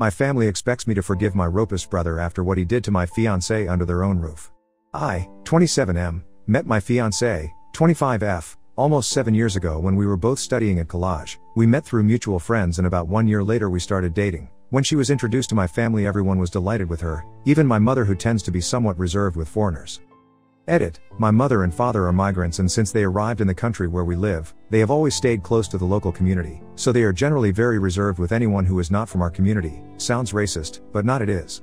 My family expects me to forgive my ropist brother after what he did to my fiancée under their own roof. I, 27M, met my fiancée, 25F, almost seven years ago when we were both studying at collage. We met through mutual friends and about one year later we started dating. When she was introduced to my family, everyone was delighted with her, even my mother, who tends to be somewhat reserved with foreigners. Edit My mother and father are migrants, and since they arrived in the country where we live, they have always stayed close to the local community, so they are generally very reserved with anyone who is not from our community. Sounds racist, but not it is.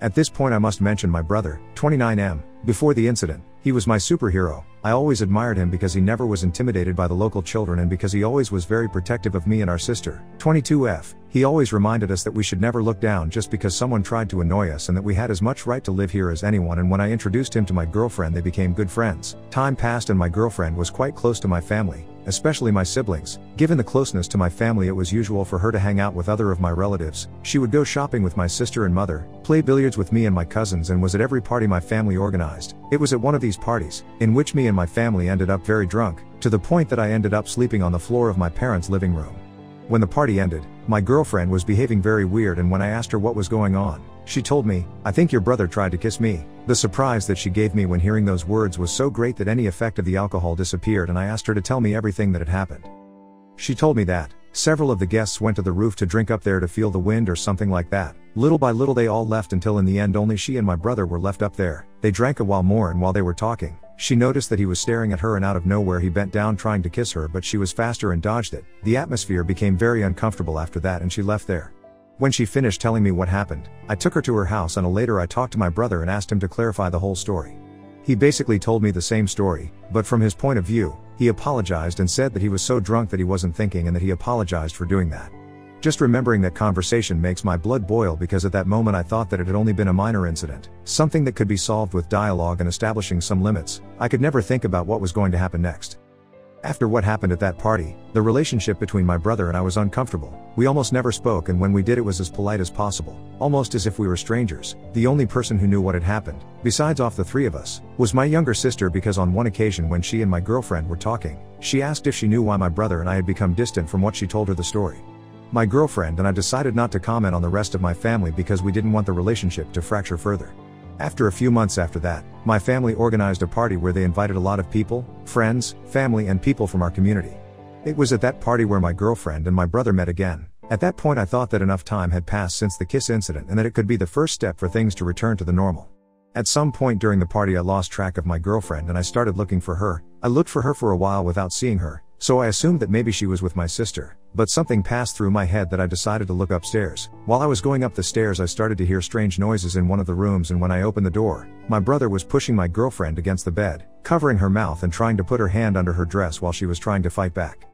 At this point, I must mention my brother, 29M. Before the incident, he was my superhero. I always admired him because he never was intimidated by the local children and because he always was very protective of me and our sister. 22F. He always reminded us that we should never look down just because someone tried to annoy us and that we had as much right to live here as anyone and when I introduced him to my girlfriend they became good friends. Time passed and my girlfriend was quite close to my family especially my siblings. Given the closeness to my family, it was usual for her to hang out with other of my relatives. She would go shopping with my sister and mother, play billiards with me and my cousins, and was at every party my family organized. It was at one of these parties, in which me and my family ended up very drunk, to the point that I ended up sleeping on the floor of my parents' living room. When the party ended, my girlfriend was behaving very weird, and when I asked her what was going on, she told me, I think your brother tried to kiss me. The surprise that she gave me when hearing those words was so great that any effect of the alcohol disappeared and I asked her to tell me everything that had happened. She told me that, several of the guests went to the roof to drink up there to feel the wind or something like that. Little by little they all left until in the end only she and my brother were left up there. They drank a while more and while they were talking, she noticed that he was staring at her and out of nowhere he bent down trying to kiss her but she was faster and dodged it. The atmosphere became very uncomfortable after that and she left there. When she finished telling me what happened, I took her to her house and later I talked to my brother and asked him to clarify the whole story. He basically told me the same story, but from his point of view, he apologized and said that he was so drunk that he wasn't thinking and that he apologized for doing that. Just remembering that conversation makes my blood boil because at that moment I thought that it had only been a minor incident, something that could be solved with dialogue and establishing some limits. I could never think about what was going to happen next. After what happened at that party, the relationship between my brother and I was uncomfortable. We almost never spoke, and when we did, it was as polite as possible, almost as if we were strangers. The only person who knew what had happened, besides off the three of us, was my younger sister because on one occasion when she and my girlfriend were talking, she asked if she knew why my brother and I had become distant from what she told her the story. My girlfriend and I decided not to comment on the rest of my family because we didn't want the relationship to fracture further. After a few months after that, my family organized a party where they invited a lot of people, friends, family, and people from our community. It was at that party where my girlfriend and my brother met again. At that point, I thought that enough time had passed since the kiss incident and that it could be the first step for things to return to the normal. At some point during the party, I lost track of my girlfriend and I started looking for her. I looked for her for a while without seeing her, so I assumed that maybe she was with my sister, but something passed through my head that I decided to look upstairs. While I was going up the stairs, I started to hear strange noises in one of the rooms, and when I opened the door, my brother was pushing my girlfriend against the bed, covering her mouth and trying to put her hand under her dress while she was trying to fight back.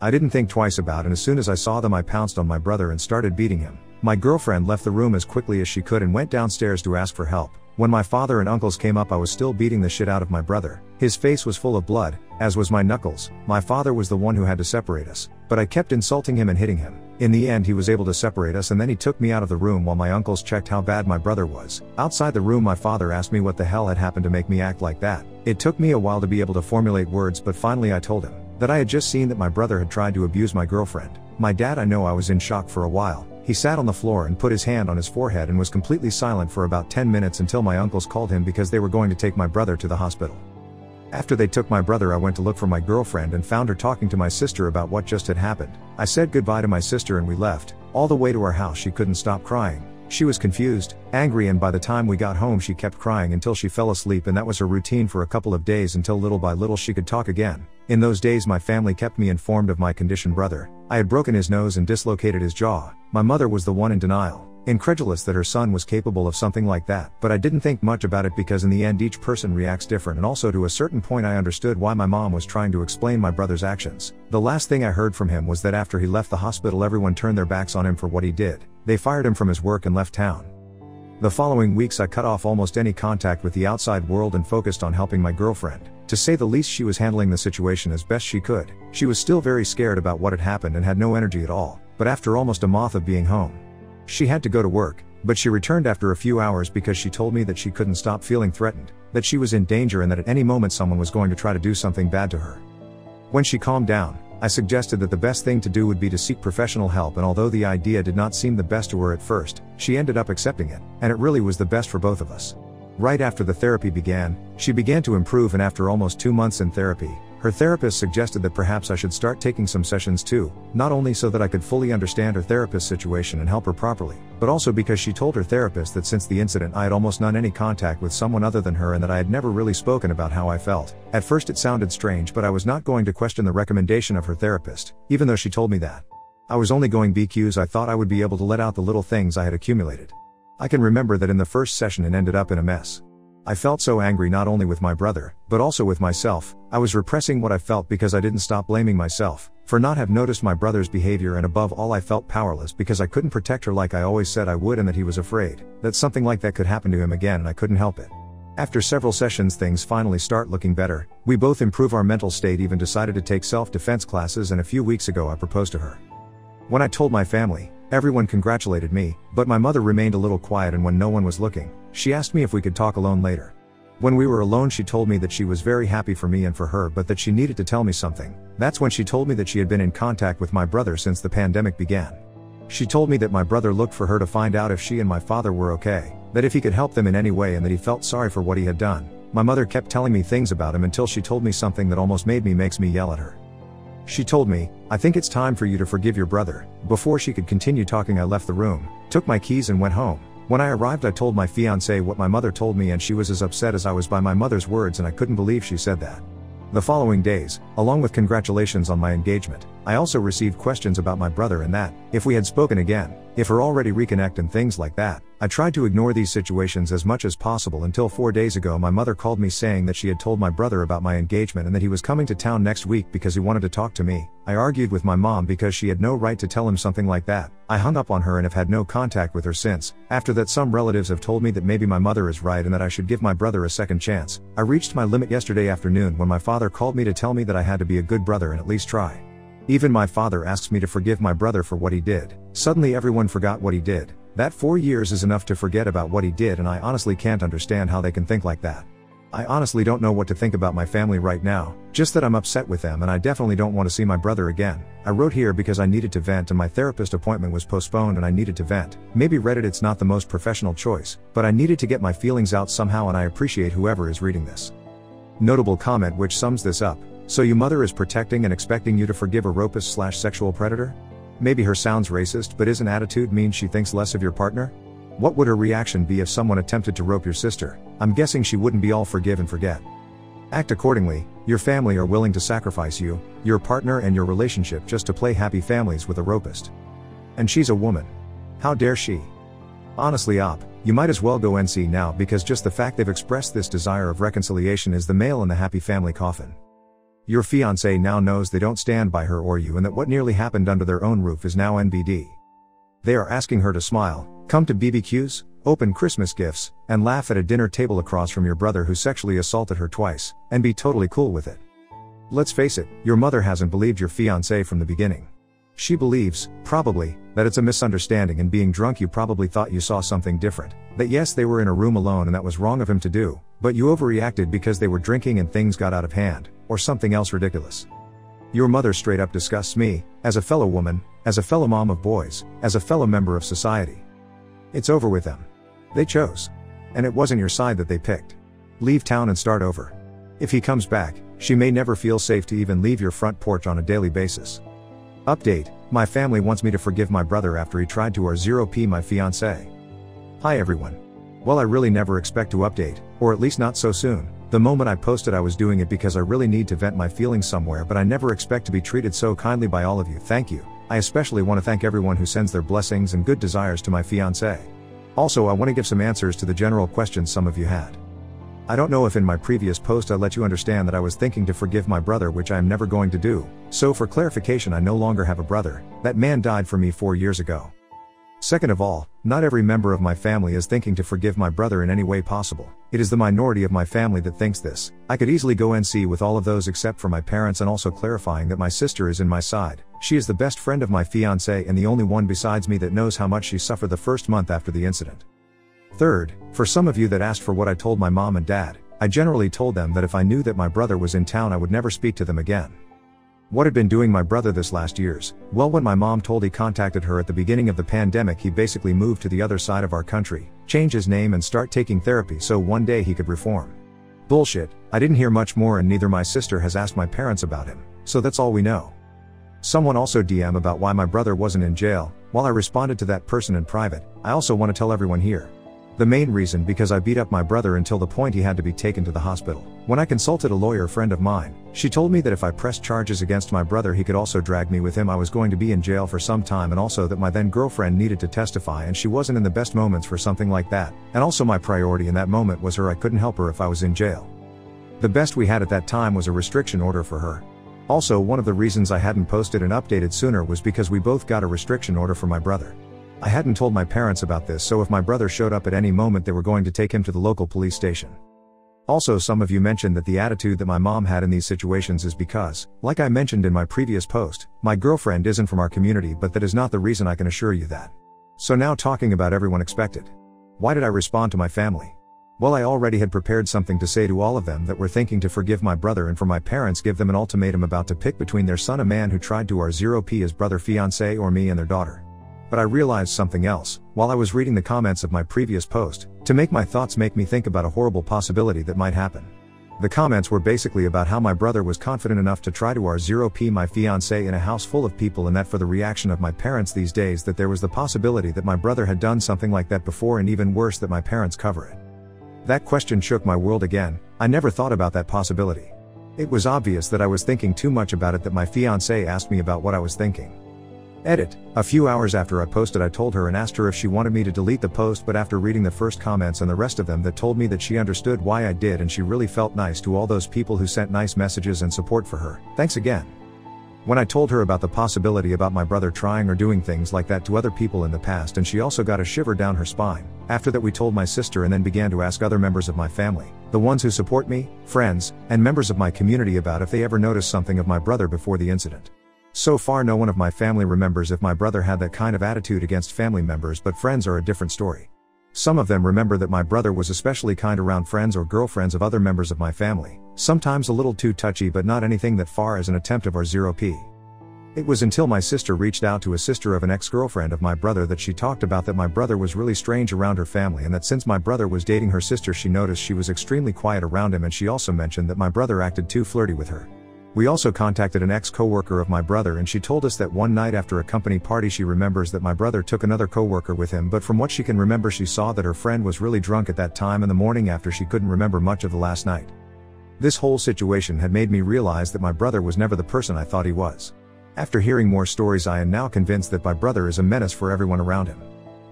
I didn't think twice about it, and as soon as I saw them, I pounced on my brother and started beating him. My girlfriend left the room as quickly as she could and went downstairs to ask for help. When my father and uncles came up, I was still beating the shit out of my brother. His face was full of blood, as was my knuckles. My father was the one who had to separate us, but I kept insulting him and hitting him. In the end, he was able to separate us and then he took me out of the room while my uncles checked how bad my brother was. Outside the room, my father asked me what the hell had happened to make me act like that. It took me a while to be able to formulate words, but finally I told him that I had just seen that my brother had tried to abuse my girlfriend. My dad, I know I was in shock for a while, he sat on the floor and put his hand on his forehead and was completely silent for about 10 minutes until my uncles called him because they were going to take my brother to the hospital. After they took my brother, I went to look for my girlfriend and found her talking to my sister about what just had happened. I said goodbye to my sister and we left. All the way to our house, she couldn't stop crying. She was confused, angry, and by the time we got home, she kept crying until she fell asleep, and that was her routine for a couple of days until little by little she could talk again. In those days, my family kept me informed of my condition brother. I had broken his nose and dislocated his jaw. My mother was the one in denial, incredulous that her son was capable of something like that, but I didn't think much about it because in the end each person reacts different and also to a certain point I understood why my mom was trying to explain my brother's actions. The last thing I heard from him was that after he left the hospital everyone turned their backs on him for what he did. They fired him from his work and left town. The following weeks I cut off almost any contact with the outside world and focused on helping my girlfriend. To say the least she was handling the situation as best she could. She was still very scared about what had happened and had no energy at all, but after almost a month of being home, she had to go to work, but she returned after a few hours because she told me that she couldn't stop feeling threatened, that she was in danger and that at any moment someone was going to try to do something bad to her. When she calmed down, I suggested that the best thing to do would be to seek professional help, and although the idea did not seem the best to her at first, she ended up accepting it, and it really was the best for both of us. Right after the therapy began, she began to improve, and after almost two months in therapy, her therapist suggested that perhaps I should start taking some sessions too, not only so that I could fully understand her therapist's situation and help her properly, but also because she told her therapist that since the incident I had almost none any contact with someone other than her and that I had never really spoken about how I felt. At first it sounded strange, but I was not going to question the recommendation of her therapist, even though she told me that. I was only going BQs I thought I would be able to let out the little things I had accumulated. I can remember that in the first session it ended up in a mess. I felt so angry not only with my brother, but also with myself. I was repressing what I felt because I didn't stop blaming myself for not have noticed my brother's behavior and above all I felt powerless because I couldn't protect her like I always said I would and that he was afraid that something like that could happen to him again and I couldn't help it. After several sessions things finally start looking better. We both improve our mental state even decided to take self-defense classes and a few weeks ago I proposed to her. When I told my family, everyone congratulated me, but my mother remained a little quiet and when no one was looking, she asked me if we could talk alone later. When we were alone, she told me that she was very happy for me and for her, but that she needed to tell me something. That's when she told me that she had been in contact with my brother since the pandemic began. She told me that my brother looked for her to find out if she and my father were okay, that if he could help them in any way, and that he felt sorry for what he had done. My mother kept telling me things about him until she told me something that almost made me makes me yell at her. She told me, I think it's time for you to forgive your brother. Before she could continue talking, I left the room, took my keys, and went home. When I arrived, I told my fiance what my mother told me, and she was as upset as I was by my mother's words, and I couldn't believe she said that. The following days, along with congratulations on my engagement, I also received questions about my brother and that, if we had spoken again, if we're already reconnect and things like that. I tried to ignore these situations as much as possible until four days ago my mother called me saying that she had told my brother about my engagement and that he was coming to town next week because he wanted to talk to me. I argued with my mom because she had no right to tell him something like that. I hung up on her and have had no contact with her since. After that some relatives have told me that maybe my mother is right and that I should give my brother a second chance. I reached my limit yesterday afternoon when my father called me to tell me that I had to be a good brother and at least try. Even my father asks me to forgive my brother for what he did. Suddenly everyone forgot what he did. That four years is enough to forget about what he did and I honestly can't understand how they can think like that. I honestly don't know what to think about my family right now, just that I'm upset with them and I definitely don't want to see my brother again. I wrote here because I needed to vent and my therapist appointment was postponed and I needed to vent. Maybe Reddit it's not the most professional choice, but I needed to get my feelings out somehow and I appreciate whoever is reading this. Notable comment which sums this up. So your mother is protecting and expecting you to forgive a rapist slash sexual predator? Maybe her sounds racist but isn't attitude means she thinks less of your partner? What would her reaction be if someone attempted to rope your sister? I'm guessing she wouldn't be all forgive and forget. Act accordingly, your family are willing to sacrifice you, your partner and your relationship just to play happy families with a rapist. And she's a woman. How dare she? Honestly op, you might as well go NC now because just the fact they've expressed this desire of reconciliation is the nail in the happy family coffin. Your fiance now knows they don't stand by her or you and that what nearly happened under their own roof is now NBD. They are asking her to smile, come to BBQs, open Christmas gifts, and laugh at a dinner table across from your brother who sexually assaulted her twice, and be totally cool with it. Let's face it, your mother hasn't believed your fiance from the beginning. She believes, probably, that it's a misunderstanding and being drunk you probably thought you saw something different. That yes, they were in a room alone and that was wrong of him to do, but you overreacted because they were drinking and things got out of hand, or something else ridiculous. Your mother straight up disgusts me, as a fellow woman, as a fellow mom of boys, as a fellow member of society. It's over with them. They chose. And it wasn't your side that they picked. Leave town and start over. If he comes back, she may never feel safe to even leave your front porch on a daily basis. Update My family wants me to forgive my brother after he tried to R0P my fiance. Hi everyone. Well, I really never expect to update, or at least not so soon. The moment I posted, I was doing it because I really need to vent my feelings somewhere, but I never expect to be treated so kindly by all of you. Thank you. I especially want to thank everyone who sends their blessings and good desires to my fiance. Also, I want to give some answers to the general questions some of you had. I don't know if in my previous post I let you understand that I was thinking to forgive my brother, which I am never going to do. So, for clarification, I no longer have a brother. That man died for me four years ago. Second of all, not every member of my family is thinking to forgive my brother in any way possible. It is the minority of my family that thinks this. I could easily go NC with all of those except for my parents and also clarifying that my sister is in my side. She is the best friend of my fiance and the only one besides me that knows how much she suffered the first month after the incident. Third, for some of you that asked for what I told my mom and dad, I generally told them that if I knew that my brother was in town, I would never speak to them again. What had been doing my brother this last years? Well, when my mom told he contacted her at the beginning of the pandemic, he basically moved to the other side of our country, change his name and start taking therapy so one day he could reform. Bullshit, I didn't hear much more and neither my sister has asked my parents about him, so that's all we know. Someone also DM about why my brother wasn't in jail, while I responded to that person in private, I also want to tell everyone here. The main reason because I beat up my brother until the point he had to be taken to the hospital. When I consulted a lawyer friend of mine, she told me that if I pressed charges against my brother he could also drag me with him I was going to be in jail for some time and also that my then girlfriend needed to testify and she wasn't in the best moments for something like that, and also my priority in that moment was her I couldn't help her if I was in jail. The best we had at that time was a restriction order for her. Also one of the reasons I hadn't posted and updated sooner was because we both got a restriction order for my brother. I hadn't told my parents about this so if my brother showed up at any moment they were going to take him to the local police station. Also some of you mentioned that the attitude that my mom had in these situations is because, like I mentioned in my previous post, my girlfriend isn't from our community but that is not the reason I can assure you that. So now talking about everyone expected. Why did I respond to my family? Well, I already had prepared something to say to all of them that were thinking to forgive my brother and for my parents give them an ultimatum about to pick between their son a man who tried to R0P his brother fiance or me and their daughter. But I realized something else, while I was reading the comments of my previous post, to make my thoughts make me think about a horrible possibility that might happen. The comments were basically about how my brother was confident enough to try to R0P my fiance in a house full of people and that for the reaction of my parents these days that there was the possibility that my brother had done something like that before and even worse that my parents cover it. That question shook my world again, I never thought about that possibility. It was obvious that I was thinking too much about it that my fiance asked me about what I was thinking. Edit. A few hours after I posted, I told her and asked her if she wanted me to delete the post, but after reading the first comments and the rest of them, that told me that she understood why I did and she really felt nice to all those people who sent nice messages and support for her. Thanks again. When I told her about the possibility about my brother trying or doing things like that to other people in the past, and she also got a shiver down her spine. After that, we told my sister and then began to ask other members of my family, the ones who support me, friends, and members of my community about if they ever noticed something of my brother before the incident. So far, no one of my family remembers if my brother had that kind of attitude against family members, but friends are a different story. Some of them remember that my brother was especially kind around friends or girlfriends of other members of my family, sometimes a little too touchy, but not anything that far as an attempt of our 0p. It was until my sister reached out to a sister of an ex girlfriend of my brother that she talked about that my brother was really strange around her family and that since my brother was dating her sister, she noticed she was extremely quiet around him, and she also mentioned that my brother acted too flirty with her. We also contacted an ex-coworker of my brother and she told us that one night after a company party she remembers that my brother took another coworker with him but from what she can remember she saw that her friend was really drunk at that time in the morning after she couldn't remember much of the last night. This whole situation had made me realize that my brother was never the person I thought he was. After hearing more stories I am now convinced that my brother is a menace for everyone around him.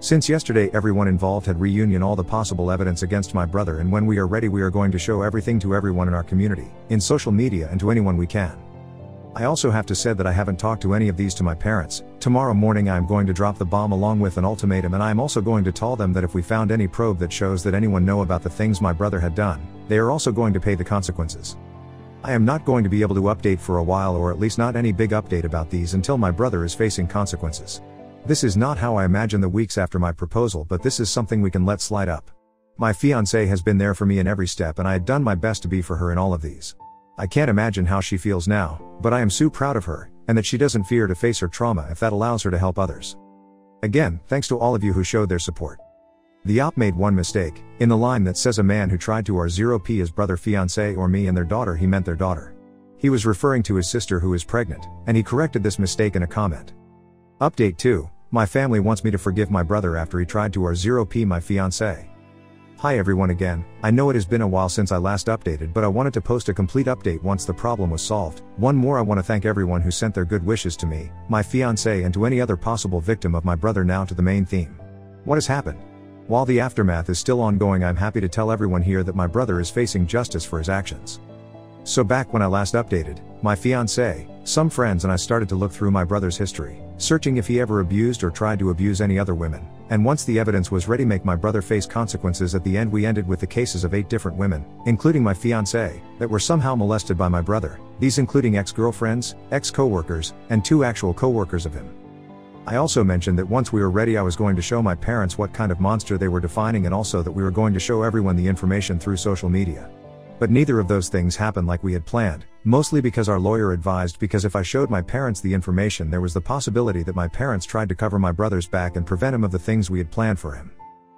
Since yesterday everyone involved had reunion all the possible evidence against my brother and when we are ready we are going to show everything to everyone in our community, in social media and to anyone we can. I also have to say that I haven't talked to any of these to my parents. Tomorrow morning I am going to drop the bomb along with an ultimatum and I am also going to tell them that if we found any probe that shows that anyone know about the things my brother had done, they are also going to pay the consequences. I am not going to be able to update for a while or at least not any big update about these until my brother is facing consequences. This is not how I imagine the weeks after my proposal, but this is something we can let slide up. My fiance has been there for me in every step, and I had done my best to be for her in all of these. I can't imagine how she feels now, but I am so proud of her, and that she doesn't fear to face her trauma if that allows her to help others. Again, thanks to all of you who showed their support. The op made one mistake, in the line that says a man who tried to R0P his brother fiance or me and their daughter, he meant their daughter. He was referring to his sister who is pregnant, and he corrected this mistake in a comment. Update 2 My family wants me to forgive my brother after he tried to R0P my fiance. Hi everyone again, I know it has been a while since I last updated but I wanted to post a complete update once the problem was solved. One more I want to thank everyone who sent their good wishes to me, my fiance and to any other possible victim of my brother now to the main theme. What has happened? While the aftermath is still ongoing I'm happy to tell everyone here that my brother is facing justice for his actions. So back when I last updated, my fiance, some friends and I started to look through my brother's history, searching if he ever abused or tried to abuse any other women. And once the evidence was ready make my brother face consequences at the end we ended with the cases of 8 different women, including my fiance, that were somehow molested by my brother, these including ex-girlfriends, ex-coworkers, and two actual coworkers of him. I also mentioned that once we were ready I was going to show my parents what kind of monster they were defining and also that we were going to show everyone the information through social media. But neither of those things happened like we had planned, mostly because our lawyer advised because if I showed my parents the information there was the possibility that my parents tried to cover my brother's back and prevent him of the things we had planned for him.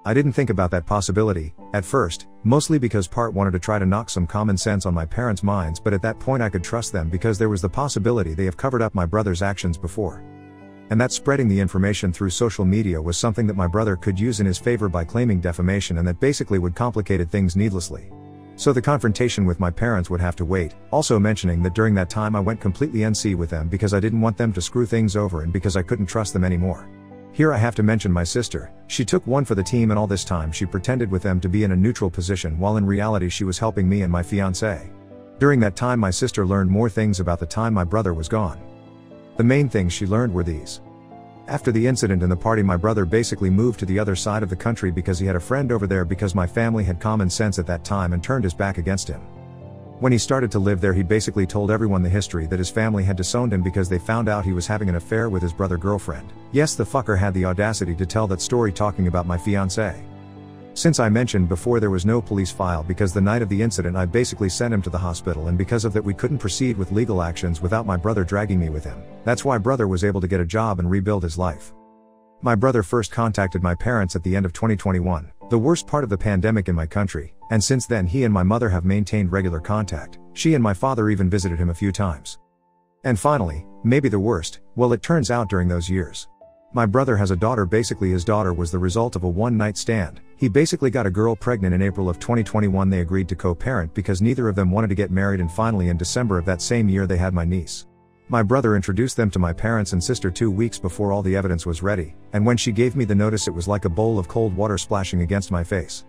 I didn't think about that possibility, at first, mostly because part wanted to try to knock some common sense on my parents' minds but at that point I could trust them because there was the possibility they have covered up my brother's actions before. And that spreading the information through social media was something that my brother could use in his favor by claiming defamation and that basically would complicated things needlessly. So the confrontation with my parents would have to wait, also mentioning that during that time I went completely NC with them because I didn't want them to screw things over and because I couldn't trust them anymore. Here I have to mention my sister, she took one for the team and all this time she pretended with them to be in a neutral position while in reality she was helping me and my fiance. During that time my sister learned more things about the time my brother was gone. The main things she learned were these. After the incident in the party my brother basically moved to the other side of the country because he had a friend over there because my family had common sense at that time and turned his back against him. When he started to live there he basically told everyone the history that his family had disowned him because they found out he was having an affair with his brother girlfriend. Yes the fucker had the audacity to tell that story talking about my fiancée. Since I mentioned before there was no police file because the night of the incident I basically sent him to the hospital and because of that we couldn't proceed with legal actions without my brother dragging me with him. That's why brother was able to get a job and rebuild his life. My brother first contacted my parents at the end of 2021, the worst part of the pandemic in my country, and since then he and my mother have maintained regular contact, she and my father even visited him a few times. And finally, maybe the worst, well it turns out during those years. My brother has a daughter basically his daughter was the result of a one night stand, he basically got a girl pregnant in April of 2021 they agreed to co-parent because neither of them wanted to get married and finally in December of that same year they had my niece. My brother introduced them to my parents and sister two weeks before all the evidence was ready, and when she gave me the notice, it was like a bowl of cold water splashing against my face.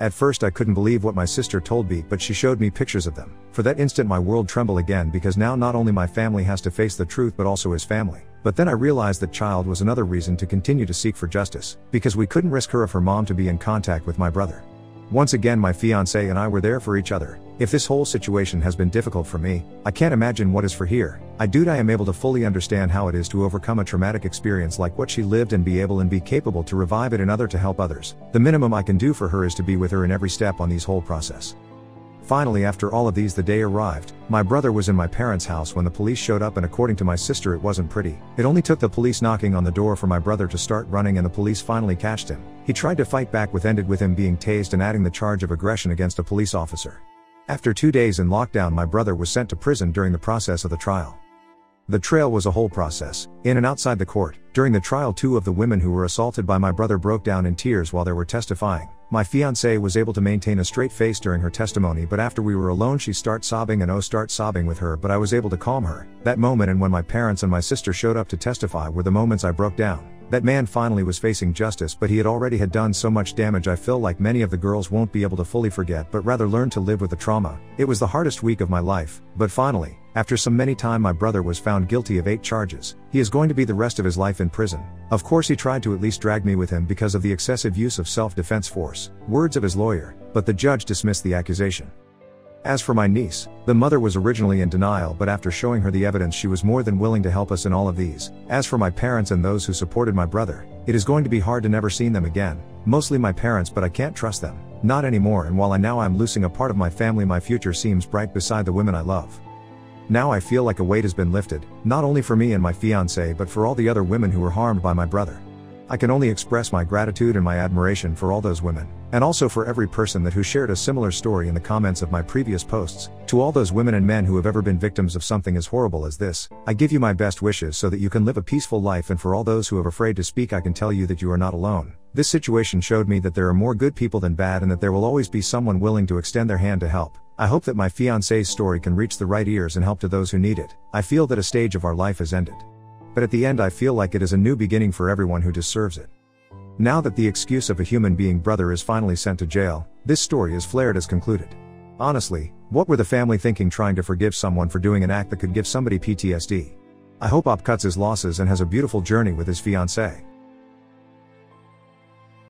At first, I couldn't believe what my sister told me, but she showed me pictures of them. For that instant, my world trembled again because now not only my family has to face the truth, but also his family. But then I realized that child was another reason to continue to seek for justice, because we couldn't risk her of her mom to be in contact with my brother. Once again, my fiance and I were there for each other. If this whole situation has been difficult for me, I can't imagine what is for here. I dude I am able to fully understand how it is to overcome a traumatic experience like what she lived and be able and be capable to revive it in other to help others. The minimum I can do for her is to be with her in every step on these whole process. Finally, after all of these, the day arrived. My brother was in my parents' house when the police showed up, and according to my sister, it wasn't pretty. It only took the police knocking on the door for my brother to start running, and the police finally catched him. He tried to fight back, with ended with him being tased and adding the charge of aggression against a police officer. After two days in lockdown, my brother was sent to prison during the process of the trial. The trail was a whole process, in and outside the court. During the trial, two of the women who were assaulted by my brother broke down in tears while they were testifying. My fiancée was able to maintain a straight face during her testimony, but after we were alone, she start sobbing and oh, start sobbing with her, but I was able to calm her. That moment and when my parents and my sister showed up to testify were the moments I broke down. That man finally was facing justice, but he had already had done so much damage. I feel like many of the girls won't be able to fully forget, but rather learn to live with the trauma. It was the hardest week of my life, but finally, after some many time my brother was found guilty of 8 charges. He is going to be the rest of his life in prison. Of course he tried to at least drag me with him because of the excessive use of self-defense force. Words of his lawyer, but the judge dismissed the accusation. As for my niece, the mother was originally in denial, but after showing her the evidence, she was more than willing to help us in all of these. As for my parents and those who supported my brother, it is going to be hard to never see them again. Mostly my parents, but I can't trust them. Not anymore, and while I now I'm losing a part of my family, my future seems bright beside the women I love. Now I feel like a weight has been lifted, not only for me and my fiance, but for all the other women who were harmed by my brother. I can only express my gratitude and my admiration for all those women, and also for every person that who shared a similar story in the comments of my previous posts. To all those women and men who have ever been victims of something as horrible as this, I give you my best wishes so that you can live a peaceful life and for all those who have afraid to speak I can tell you that you are not alone. This situation showed me that there are more good people than bad and that there will always be someone willing to extend their hand to help. I hope that my fiance's story can reach the right ears and help to those who need it. I feel that a stage of our life has ended. But at the end, I feel like it is a new beginning for everyone who deserves it. Now that the excuse of a human being brother is finally sent to jail, this story is flaired as concluded. Honestly, what were the family thinking trying to forgive someone for doing an act that could give somebody PTSD? I hope Op cuts his losses and has a beautiful journey with his fiancée.